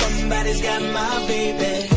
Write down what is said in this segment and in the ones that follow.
somebody's got my baby.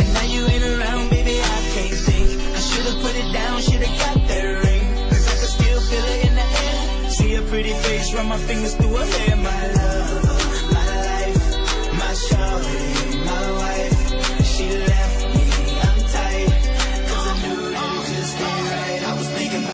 And now you ain't around, baby, I can't think. I should've put it down, should've got that ring. Cause I can still feel it in the air. See a pretty face, run my fingers through her hair, my life.